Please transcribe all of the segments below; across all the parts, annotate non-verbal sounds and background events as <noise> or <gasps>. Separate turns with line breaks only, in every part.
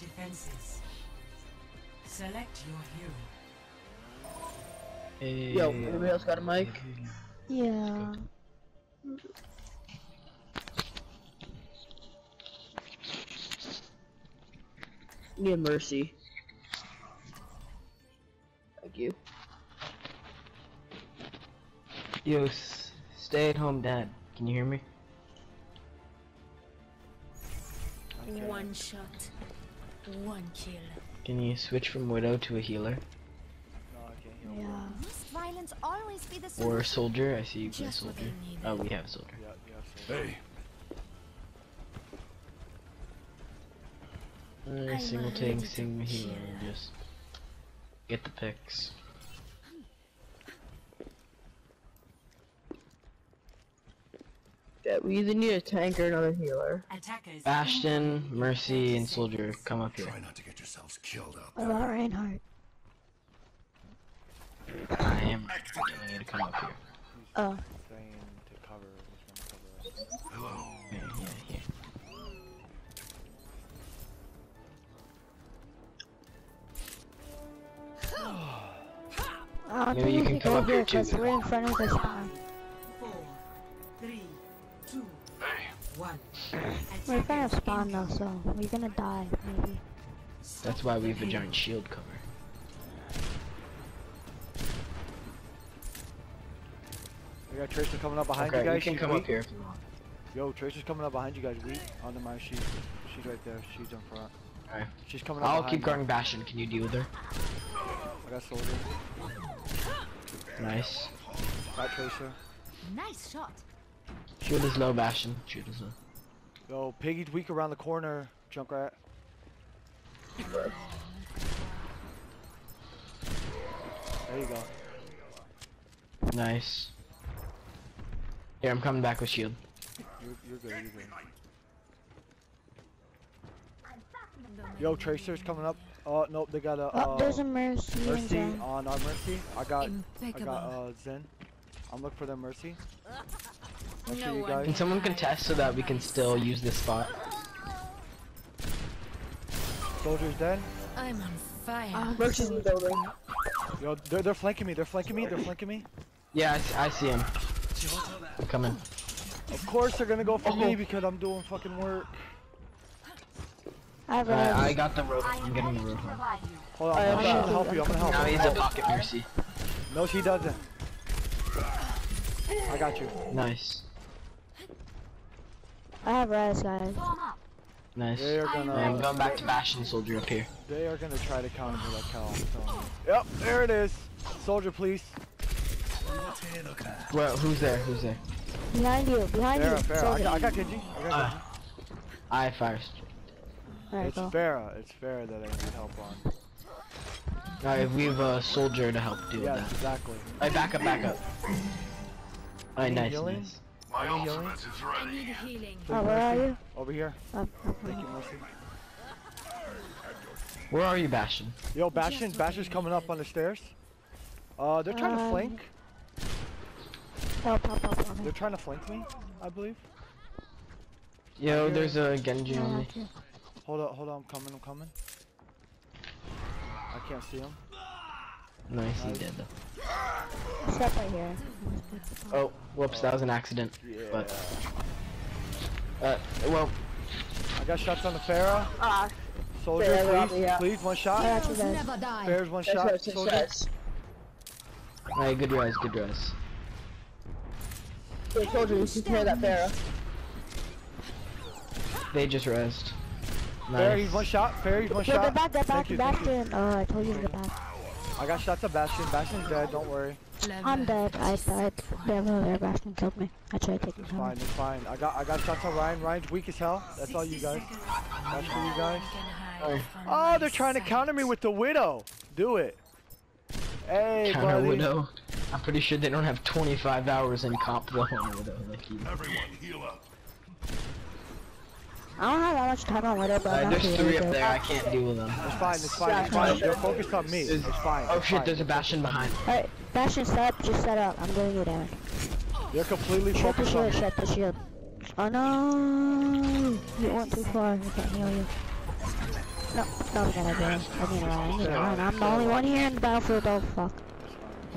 defenses. Select your hero.
Hey,
Yo, anybody else got a eh, mic?
Yeah.
Need mercy. Thank you.
Yo, s- stay at home dad. Can you hear me?
One shot, one kill.
Can you switch from widow to a healer
Yeah.
Must violence always be the
or
solution?
soldier? I see you play
Just what
soldier. Oh, we have soldier.
Hey,
Uh, single
ready
tank, single healer. Just get the picks.
Yeah, we either need a tank or another healer.
Attackers.
Bastion, Mercy, and soldier come up here.
try not to get yourselves killed up.
What about Reinhardt?
I am telling you to come up here.
Oh.
To cover, just wanna cover.
Hello.
Yeah, yeah, yeah.
I don't
Maybe you
we
can
can
come up
here
here too.
because we're in front of the spawn. We're gonna of spawn though, so we're gonna die, maybe.
That's why we have a giant shield cover.
We got Tracer coming up behind
okay,
you guys.
you can come
weak.
up here if you want.
Yo, Tracer's coming up behind you guys. Weak. Under my sheet. She's right there. She's in front.
Alright.
She's coming up
I'll keep
you.
guarding Bastion. Can you deal with her?
I got Soldier.
Nice.
Got Tracer.
Nice shot.
Shield is low, Bastion. Shield is low.
Yo, Piggy's weak around the corner. Junkrat. There you go.
Nice. Here, I'm coming back with shield.
You're, you're good. You're good. Yo, Tracer's coming up. Oh, nope, they got a
Oh,
uh,
there's a Mercy,
Mercy
Zen.
on our Mercy. I got, I got uh, Zen. I'm looking for the Mercy. Make
No
you
one
guys.
Can someone contest so that we can still use this spot?
Soldier's dead.
I'm on fire.
Mercy's in the building.
Yo, they're, they're flanking me. They're flanking me. They're flanking me.
Yeah, I see, I see him. I'm coming.
Of course they're gonna go for
Oh.
me because I'm doing fucking work.
I
Uh, I got the rope. I'm getting the rope.
Hold on,
I
I'm gonna
too.
help you. I'm gonna help
Now he's a pocket mercy.
No, she doesn't. I got you.
Nice.
I have res, guys.
Nice.
They are gonna.
I'm going back to Bastion soldier up here.
They are gonna try to counter me like hell. I'm telling you. Yep, there it is. Soldier, please.
Well, who's there? Who's there?
Behind you, behind
Pharah,
you.
Pharah. I
Soldier.
got, I got Genji. I got
Uh, I first.
There
It's
go.
Pharah. It's Pharah that I need help on.
Alright, we have a soldier to help deal
Yes,
with that.
exactly.
Alright, back up, back up. Alright, nice,
healing?
nice.
My
Any healing?
ultimate is
I
ready.
need healing.
Oh, where are you?
Over here.
Oh,
Thank you. Mercy.
Where are you, Bastion?
Yo, Bastion. Bastion's coming up on the stairs. Uh, they're trying to
Um,
flank.
Help, help, help, help.
They're trying to flank me, I believe.
Yo,
hear
there's a Genji
Yeah,
on me.
Hold up, hold on, I'm coming, I'm coming. I can't see him.
Nice, he
Nice.
did though.
Step right here.
Oh, whoops, that was an accident.
Yeah.
But, uh, well,
I got shots on the Pharah.
Ah,
Soldier,
Pharah,
please,
yeah.
please, one shot.
got you guys.
Never die.
Pharah's one
that's
shot.
right, that's
Soldier.
right.
alright, good res, good res.
Hey, soldier, you can carry that Pharah.
They just rest.
Pharah, he's
Nice.
one shot. Pharah, one
Yo,
shot.
get back, get back,
Thank you, thank you.
Bastion. Oh, I told you to get back.
I got shots at Bastion. Bastion's dead, don't worry.
I'm dead. I died. Devil there, Bastion killed me. I tried taking
It's
him.
fine, it's fine. I got I got shots on Ryan. Ryan's weak as hell. That's all you guys. That's for you guys. Oh. oh, they're trying to counter me with the Widow. Do it. Hey,
Counter
buddy.
Widow. I'm pretty sure they don't have 25 hours in comp though on Widow like you.
Everyone, heal up.
I don't have that much time on Widow, but
Alright,
I'm
there's three
really
up
good.
there, I can't deal with them.
It's fine, it's fine, it's fine. You're focused on me. It's fine.
Oh
it's
shit,
fine.
there's a Bastion behind.
Alright, Bastion, set up. Just set up. I'm doing you damage.
You're completely
Shut the
focused on
shield,
me.
shut the shield. Oh no! You went too far. I can't heal you. No, no, we gotta go. I need to run. I need to run. I'm the only one here in the battlefield. Oh fuck.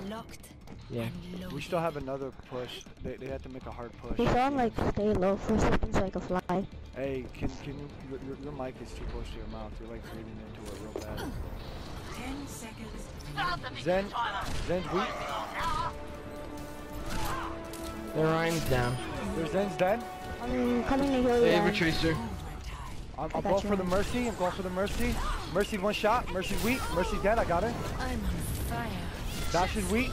Locked
Yeah.
We still have another push. They, they have to make a hard push.
He's on like stay low for a second so I can fly.
Hey, can can you? Your, your, your mic is too close to your mouth. You're like breathing into it real bad.
Ten seconds.
Zen, Zen's weak.
The Ryan's down.
There's Zen's dead.
I'm coming to heal you.
Hey. Retracer.
I'm,
I
I'm going for the mercy. I'm going for the mercy. Mercy one shot. Mercy weak. Mercy dead. I got her.
I'm on fire.
Dash is weak.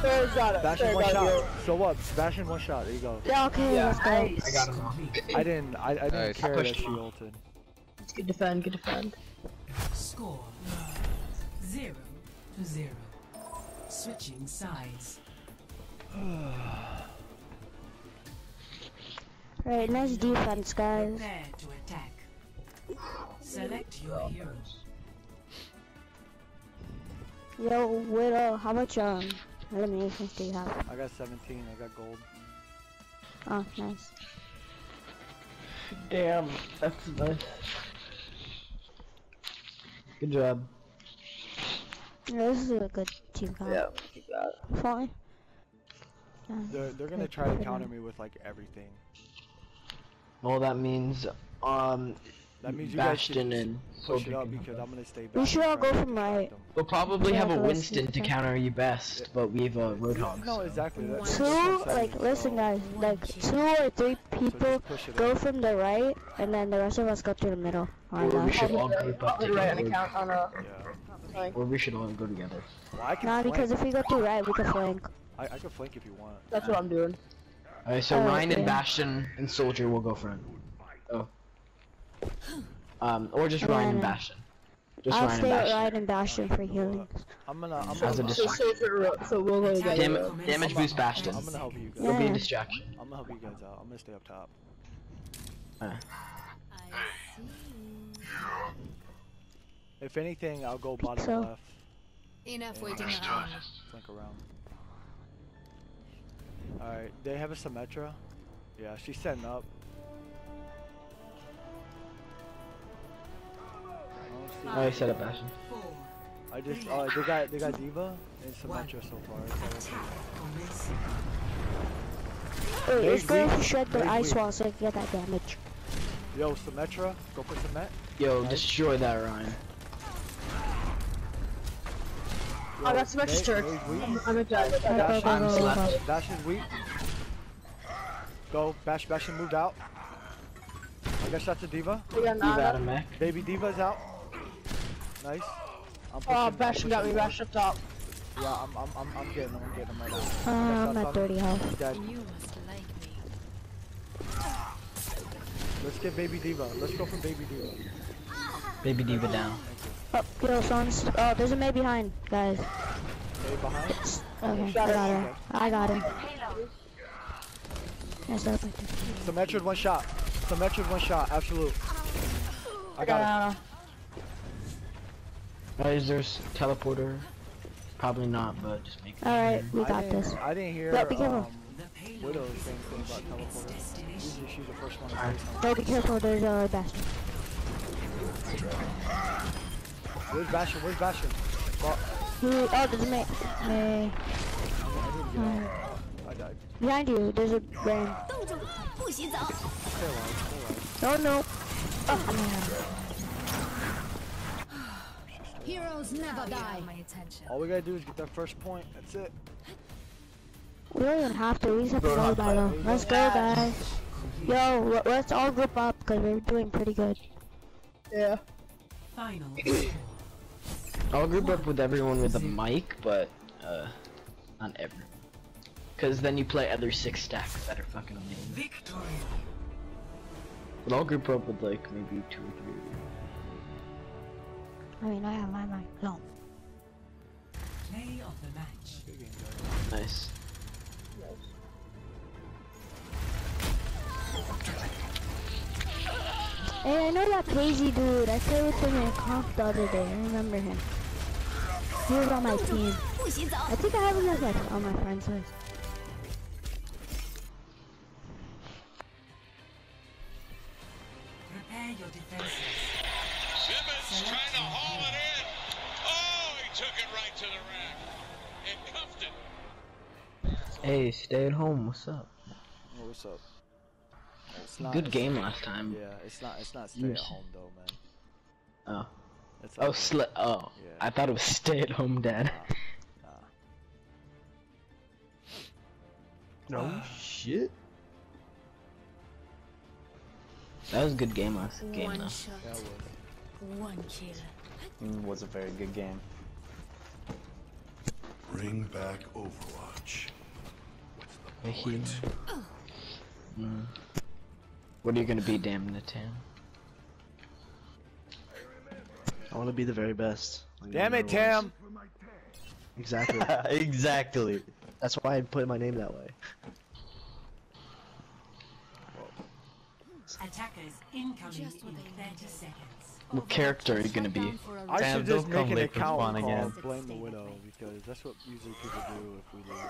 Sarah's got it.
Dash one shot.
it.
So what? Dash in one shot. There you go.
Yeah, okay,
Yeah,
let's go.
nice.
I got him.
I didn't. I, I didn't
Nice.
care
I
that she ulted.
It's good defend, good defend.
Score zero to zero. Switching sides. <sighs>
Alright, nice defense, guys.
Prepare to attack. Select your heroes.
Yo, Widow, how much um eliminations do you have?
I got 17. I got gold.
Oh, nice.
Damn, that's nice. Good job.
Yeah, this is a good team comp.
Yeah, you got it.
Fine.
They're they're gonna try to counter me with like everything.
Well, that means um,
That means you guys should
Bastion and
push it
Soldier
up because. I'm gonna stay back.
We should all go from right.
We'll probably
Yeah,
have a Winston to counter you best, but we have a Roadhog.
No, exactly. That's
Two,
what I'm
like, listen guys, like, two or three people
just push it
go from the right, and then the rest of us go to the middle. Or
Or we
left.
should all group up
I'll right on
together.
a.
Yeah.
Or we should all go together.
Well, I can
Nah,
flank.
because if we go to right, we can flank.
I, I can flank if you want.
That's what I'm doing.
Alright, so
Oh,
Ryan and. Bastion and Soldier will go front. Um, or just Ryan and
Ryan.
Bastion. Just
I'll
Ryan
stay
and
at
Bastion.
right and Bastion for healing.
I'm gonna. I'm
As a
gonna.
So,
distraction.
so, so we'll go together.
Dam damage boost Bastion.
I'm gonna help you guys.
It'll be a distraction.
I'm gonna help you guys out. I'm gonna stay up top.
Uh,
I see you.
If anything, I'll go bottom
So-
left,
Enough waiting around.
flank around. All right, they have a Symmetra. Yeah, she's setting up. I
oh, I set up Bastion.
I just, uh, they got, they got D.Va and Symmetra so far. so-
Attack commencing.
Wait,
Very
let's go
weak.
shred the
Very
ice wall so I can get that damage.
Yo, Symmetra, go for Symmet.
Yo,
Nice.
destroy that Ryan.
Oh, that's much
Nate-
church.
Nate's.
I'm, I'm a judge.
I'm slapped.
Dash is weak. Go, Bash, Bastion moved out. I guess that's a D.Va.
We got
You got
nada.
him, Mac.
Baby D.Va's out. Nice. I'm pushing,
Oh,
I'm
Bastion got me.
pushing
Bastion up top.
Yeah, I'm, I'm, I'm, I'm getting him. I'm getting him right now.
Uh,
I got
I'm
shots
at
on
30 health.
He's dead.
You must like me.
Let's get Baby D.Va. Let's go for Baby D.Va.
Baby D.Va down.
Oh, kill sons. Oh, there's a Mei behind, guys.
Stay behind.
Okay, I got her. I got him. Nice up.
Symmetra one shot. Symmetra one shot. Absolute. I got him.
Nada.
Uh, is there teleporter? Probably not, but just make. All
right, we got
I
this.
I didn't hear.
But be careful.
Um, Widow saying about teleporter. Usually she's the first one to
be careful, there's a uh, Bastion.
Where's Bastion? Where's Bastion?
Who? Oh, there's a Mei. Mei.
Oh, I, I died.
Behind you, there's a
brain.
Oh no. Oh, man.
Heroes never die. My attention.
All we gotta do is get that first point. That's it.
We don't even have to, we just have to go by though. Let's go, guys. Yo, let's all group up because we're doing pretty good.
Yeah.
Final. <coughs>
I'll group up with everyone with a mic, but uh, not everyone. Cause then you play other six stacks that are fucking amazing.
Victory.
But I'll group up with like maybe two or three.
I mean, I have my mind. Long.
Play of the match.
Nice.
Hey, I know that crazy dude. I played with him in comp the other day. I remember him. He was on my team. I think I have him like on my friends list.
Hey, stay at home. What's up?
Oh, what's up? It's not,
Good
it's-
game last time.
Yeah, it's not. It's not stay
You
at home though, man.
Oh.
It's
Oh,
like-
sli- Oh,
Yeah.
I thought it was stay at home, dad.
No shit.
That was a good game last game
One
though.
shot,
That was.
one kill.
Mm, was a very good game.
Bring back Overwatch.
I hear. Mm. What are you gonna be, damn Natan?
I want to be the very best. like
Damn it,
number one.
Tam!
Exactly. <laughs>
exactly.
That's why I put my name that way.
Attackers incoming
Just what
in 30 seconds.
What character are you gonna be?
I
Tam,
should just
don't come
make an account
spawn
called
again.
Blame the Widow because that's what usually people do if we lose.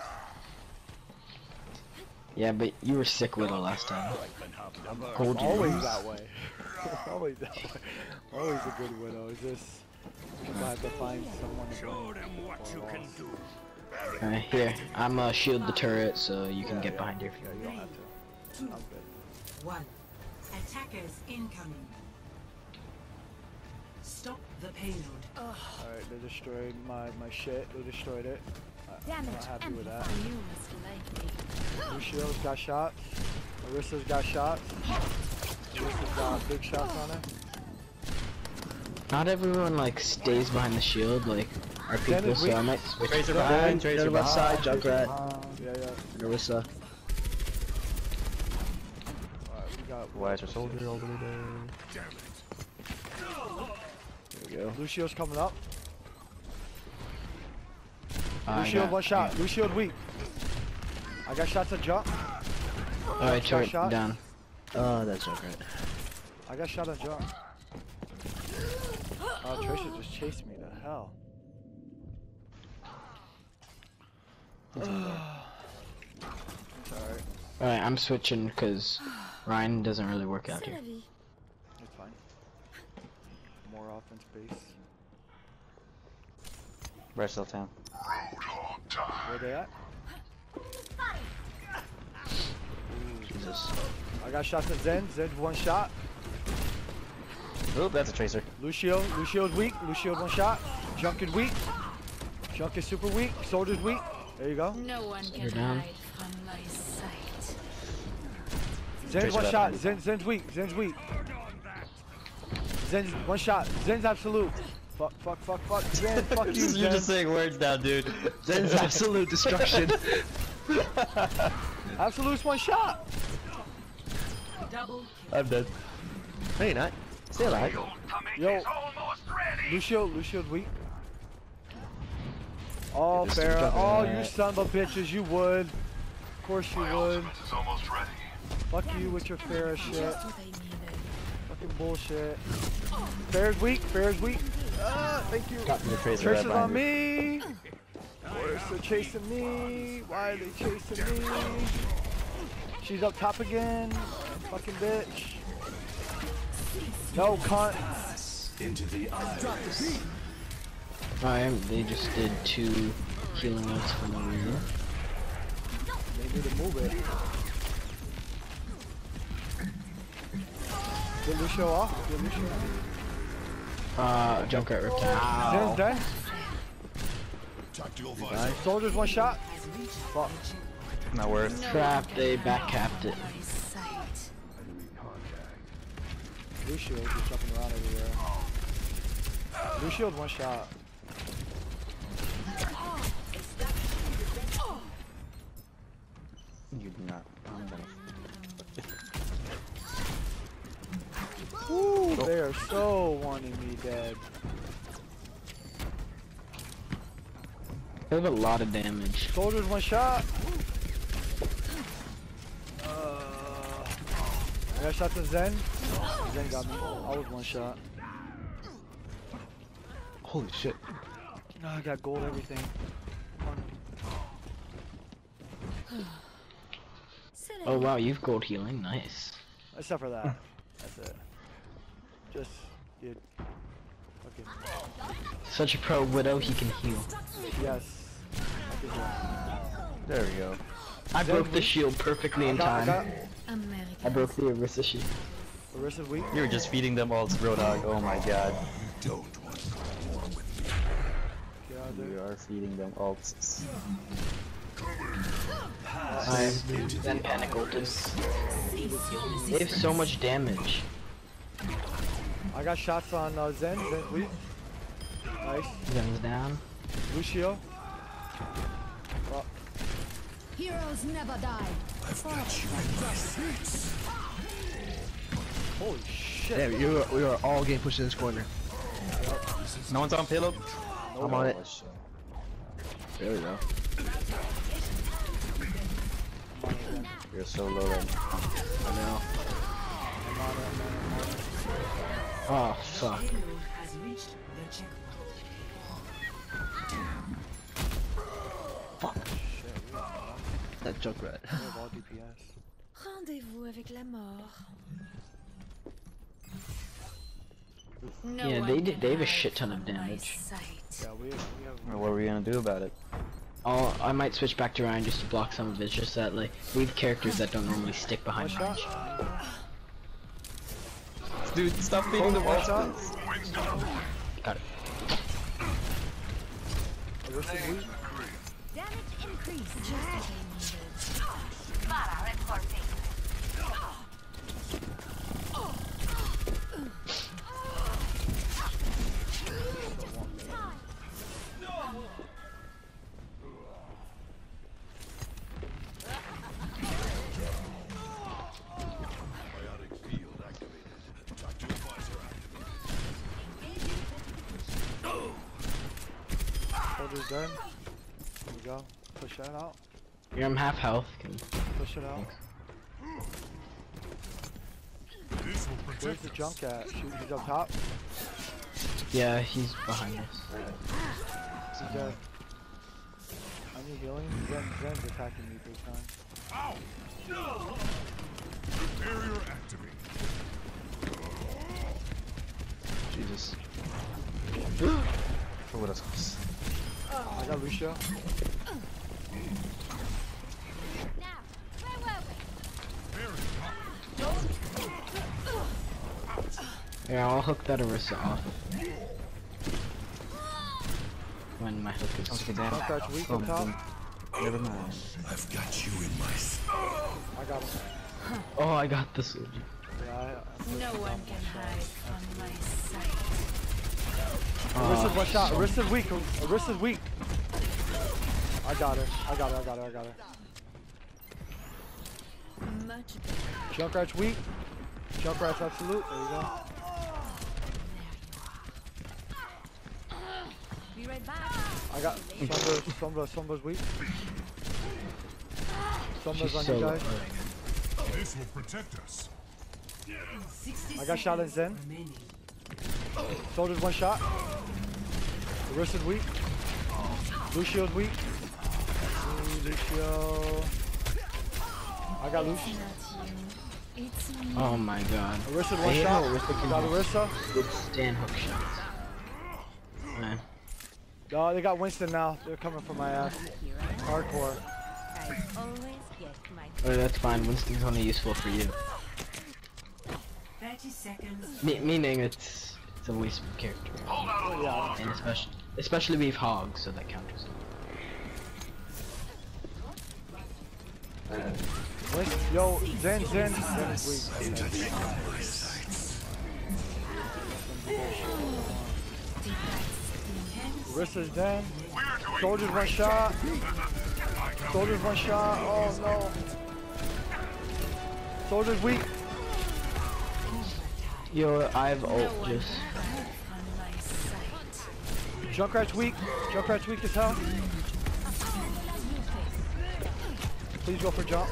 Yeah, but you were sick with widow last time.
I'm always that way. <laughs> always that way. Always a good widow. It's just people have to find someone to blame for a loss.
Alright, here. I'm uh, shield the turret so you can get behind here.
Yeah, you don't have to. I'm good.
One. Attackers incoming. Stop the payload.
Alright, they destroyed my, my shit. They destroyed it. I- I'm
Damage
not happy with that.
amplified. You must like me.
Lucio's got shots. Marissa's got shots. Marissa's got big shots on her.
Not everyone like stays behind the shield, like our
Zen
people,
is
so
weak.
I might switch.
Tracer behind,
to
Tracer
the left side,
behind.
Junkrat,
Yeah, yeah.
Narissa.
Alright, we got.
Why is our soldier all the way down?
There we go.
Lucio's coming up.
I
shield,
got-
one shot. Lucio weak. I got shots at jump.
Alright,
Shot,
turret
shot.
down.
Oh, that's Junkrat.
I got shot at jump. Oh, Trisha just chased me to hell. Alright.
Alright, I'm switching because Ryan doesn't really work out here.
It's fine. More offense base.
Where's still Tam?
Where they at?
Jesus.
I got shots at Zen. Zen's one shot.
Oh, that's a Tracer.
Lucio. Lucio's weak. Lucio's one shot. Junk is weak. Junk is super weak. Soldier's weak. There you go.
No one
You're down.
hide from my sight.
Zen's one shot. Zen, Zen's weak. Zen's weak. Zen's one shot. Zen's absolute. Fuck, fuck, fuck, fuck. Zen, <laughs> fuck you,
You're just saying words now, dude. <laughs>
Zen's absolute destruction. <laughs>
Absolute's one shot.
Double kill.
I'm dead.
no, you're not. Stay alive.
Yo. Lucio, Lucio's weak. Oh,
this is
Pharah.
jumping
Oh,
in
you
that.
son of a bitches. You would. Of course you would. Fuck you with your Pharah shit.
Just what I needed.
Fucking bullshit. Pharah's weak. Pharah's weak. Ah, thank you.
The Tracer right
Tracer's on me. Where's they chasing me? Why are they chasing me? She's up top again. Fucking bitch. No, cunt.
Into the eyes.
Alright, they just did two healing notes for no reason.
They need to move it. Get Lucio off. Get Lucio off.
Uh, Junkrat ripped out.
Zen's dead.
Tactical.
Soldiers one shot. Fuck.
Not worth.
No
Crap,
one
they
can
back
hide
capped it.
from my sight.
Lucio just jumping around everywhere. Lucio's one shot.
You do not. I'm gonna.
Woo, they are so wanting me dead.
They have a lot of damage.
Soldiers one shot. Uh, I got shots at Zen. Zen got me. I was one shot.
Holy shit.
Oh, I got gold everything.
Oh wow, you've gold healing, nice.
Except for that. That's it. Just, dude. Okay.
Such a pro widow, he can heal.
Yes. I think yes.
There we go.
I
Then
broke the
we-
shield perfectly in
I got, I
time.
got
I broke the Orisa shield.
Larissa's weak.
You were just feeding them all, Roadhog. Oh my god.
Don't want to war with me.
Get
You are feeding them alts.
I'm then panic ulted. They have so much damage.
I got shots on uh, Zen. Zen's weak. Nice.
Zen's down.
Lucio. Oh.
Heroes never die.
I've got you in my sights.
Holy shit.
Damn, you are, we are all getting pushed in this corner.
No one's on payload?
I'm on it.
Oh.
There we go.
You're so low then.
I know.
Oh fuck.
Payload has reached the.
That Junkrat.
We have all DPS.
Rendez-vous avec la mort. No
Yeah, they did- they have a shit ton of damage.
sight.
Yeah, we we have
What are we gonna do about it?
Oh, I might switch back to Ryan just to block some of it. Just that like we have characters that don't normally stick behind
shot.
Ryan.
Dude, stop feeding the
One
walls.
shot.
Got it.
Larissa's weak.
Damage increase. Just
Push that out.
Here I'm half health. Can-
Push it out. Where's the junk at? Shoot, he's up top.
Yeah, he's behind us.
He's dead. I need healing. Zen, Zen's attacking me big time.
Jesus. <gasps>
What else?
I got Lucio.
Yeah, I'll hook that Orisa off. When my hook is.
Okay, damn.
Junkrat's weak
Oh,
up top.
Never mind.
I've got you in my sights.
I got him.
Oh, I got the soldier.
Yeah, I, I,
No one can hide from my sight.
Orisa's
Oh,
one shot. Orisa's weak. Orisa's weak. I got her. I got her. I got her. I got her.
Much better.
Junkrat's weak. Junkrat's absolute. There you go.
Be right back.
I got Sombra. Sombra. Sombra's weak. Sombra's
she's
on
so
you
low.
guys.
This will protect us.
I got shot at Zen. Soldier's one shot. Orisa's weak. Lucio's weak. Ooh, Lucio. I got Lucio.
Not you. It's me.
Oh my god. Orisa's
one
hate
shot.
how
Got Orisa.
good stand hook shots. Man.
Oh, they got Winston now. They're coming for my ass. Hardcore.
I always get my
Oh, that's fine. Winston's only useful for you.
30 seconds.
Me meaning it's it's a waste of character.
Oh, yeah.
And especially especially we have hogs, so that counters.
Winston, yo, Zen, Zen. Zen is weak.
Into
Okay.
the my sights.
Orisa's dead. Soldier's one shot. Soldier's one shot. Oh no. Soldier's weak.
Yo, I have ult just.
on my sight.
Junkrat's weak. Junkrat's weak as hell. Please go for jump.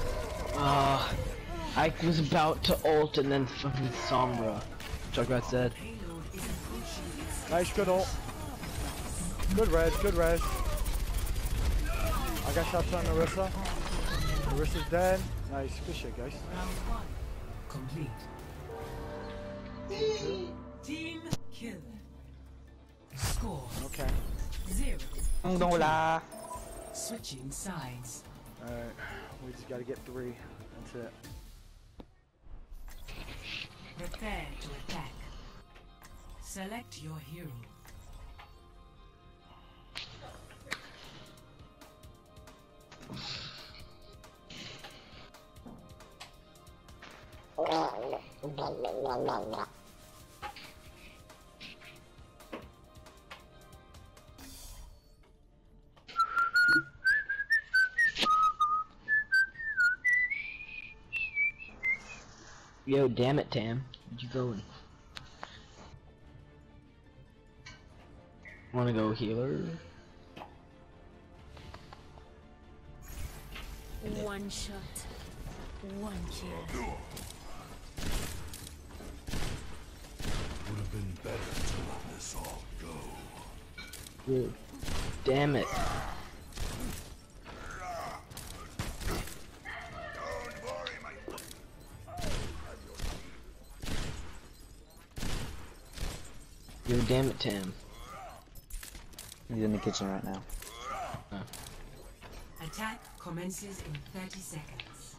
Uh, I was about to ult and then fucking Sombra.
Junkrat's dead.
Payload is approaching.
Nice, good ult. Good res, good res. I got shots on Orisa. Orisa's dead. Nice, good shit, guys.
Round one. Complete. Team kill. Score.
okay.
Zero.
Angola.
Switching sides.
Alright, we just gotta get three. That's it.
Prepare to attack. Select your hero.
Yo, damn it, Tam. Where'd you going? Wanna go healer?
One shot, one kill.
Would have been better to let this all go.
Yo, damn it. Yo, damn it, Tam.
He's in the kitchen right now.
Attack commences in 30 seconds.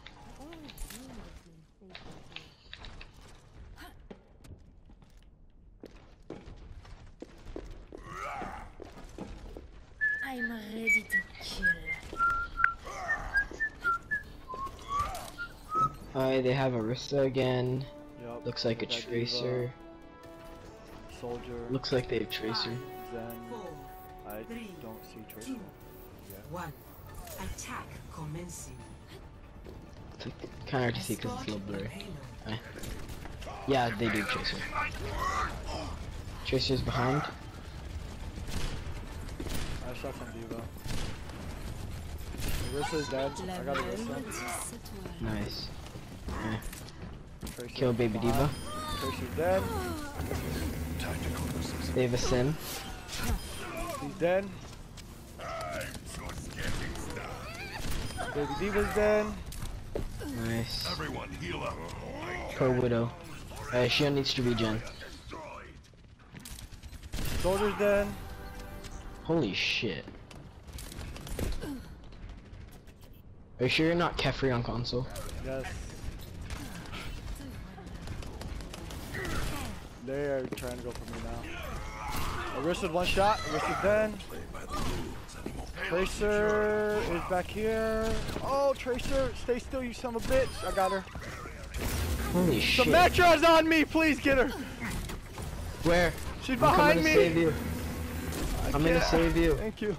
I'm ready to kill.
Alright, they have Arista again.
Yup.
Looks like a
Got D.Va,
Tracer.
Uh, soldier.
Looks like they have Tracer.
Zen.
Four,
I
Three,
don't see Tracer.
two, one. Attack commencing.
It's like, kinda hard to see because it's a little blurry.
payload.
Yeah, they do Tracer. Tracer's behind.
I shot from D.Va. Orisa's dead. I got Orisa.
Nice. Eh.
Tracer's
Kill baby. D.Va.
Tracer's dead.
Tactical.
They have a sim.
He's dead. Baby D.Va's dead.
Nice.
Everyone heal up.
Pro Widow. Uh, she needs to regen.
Soldier's dead.
Holy shit. Are you sure you're not Kephrii on console?
Yes. They are trying to go for me now. Orisa's one shot. Orisa's dead. Tracer is back here. Oh, Tracer, stay still, you son of a bitch. I got her.
Holy shit.
Symmetra's on me. Please get her.
Where?
She's behind
I'm
behind
coming to
me.
save you.
I
I'm gonna save you.
Thank you.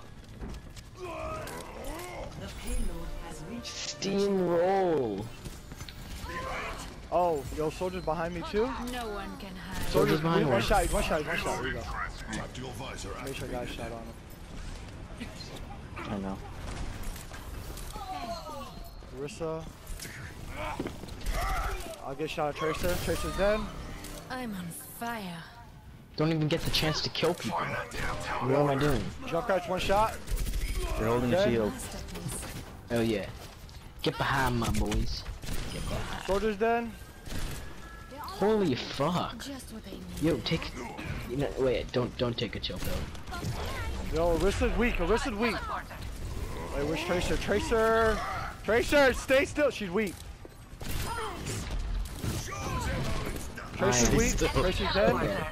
The payload has reached
Steamroll.
Oh, yo, soldier's behind me too.
No one can hide.
Soldier's behind
one
one.
shot. One shot. One shot. There you go. Make sure I got a shot on him.
I know.
Orisa. I'll get shot at Tracer. Tracer's dead.
I'm on fire.
Don't even get the chance to kill people. What am I doing?
Junkrat's one shot.
They're holding the
Okay.
shield.
Oh yeah. Get behind my boys. Get behind.
Soldier's dead.
Holy fuck.
Just what I need.
Yo, take. You know, wait, don't don't take a chill pill.
Yo, Orisa's weak. Orisa's weak. Wait, where's Tracer? Tracer! Tracer, stay still. She's weak. Tracer's
Nice.
weak. Tracer's dead.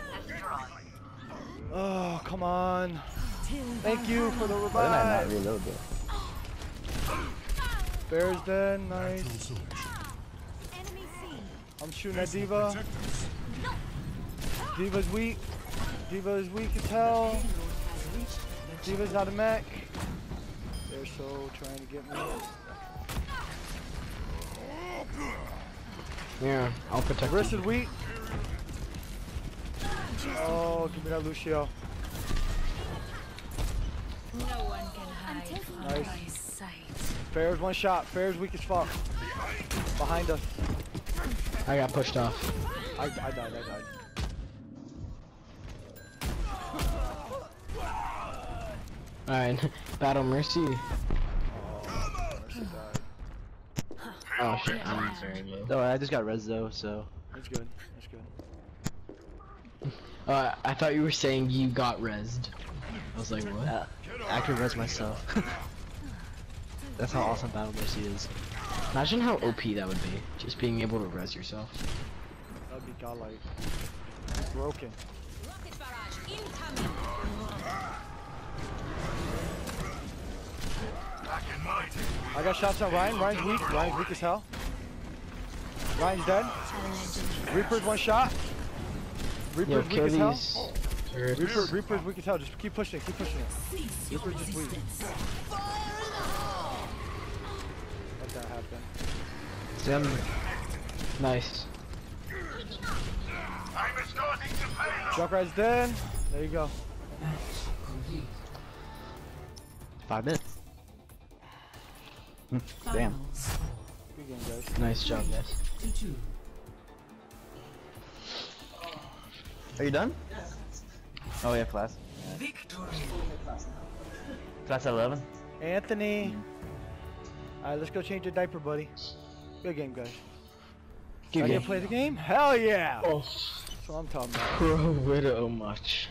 Oh, come on. Thank you for the
Why did I not
revive.
reload though?
Bear's dead. Nice. I'm shooting at D.Va. D.Va's weak. D.Va is weak as hell. D.Va's out of mech. They're so trying to get me.
Yeah, I'll protect you.
Orisa's weak. Oh, give me that Lucio.
No one can hide from
Nice.
my sight.
Fair's one shot. Fair's weak as fuck. Behind us.
I got pushed off.
I, I died. I died.
Alright, <laughs> Battle Mercy.
Mercy died.
Oh shit, I'm very low.
Oh, I just got res though, so.
That's good. That's good.
Uh, I thought you were saying you got rezzed.
I was like, what? I could res myself. <laughs> That's how awesome Battle Mercy is.
Imagine how OP that would be. Just being able to res yourself.
That'd be godlike. Broken. I got shots on Ryan. Ryan's weak. Ryan's weak as hell. Ryan's dead. Reaper's one shot.
Yo,
Reaper's weak as hell.
these.
Reaper, Reaper's weak as hell. Just keep pushing it. Keep pushing it. Reaper's just weak. Let that happen.
Sam,
Nice.
Junkrat's dead. There you go.
five minutes. Mm-hmm.
Damn.
Good game, guys.
Nice job, guys.
Are you done? Yes. Oh, yeah, class.
Victory.
Class 11?
Anthony. Alright, let's go change your diaper, buddy. Good game, guys.
Good
Ready to
game.
play the game? Hell yeah!
Oh,
That's what I'm talking about.
pro widow much.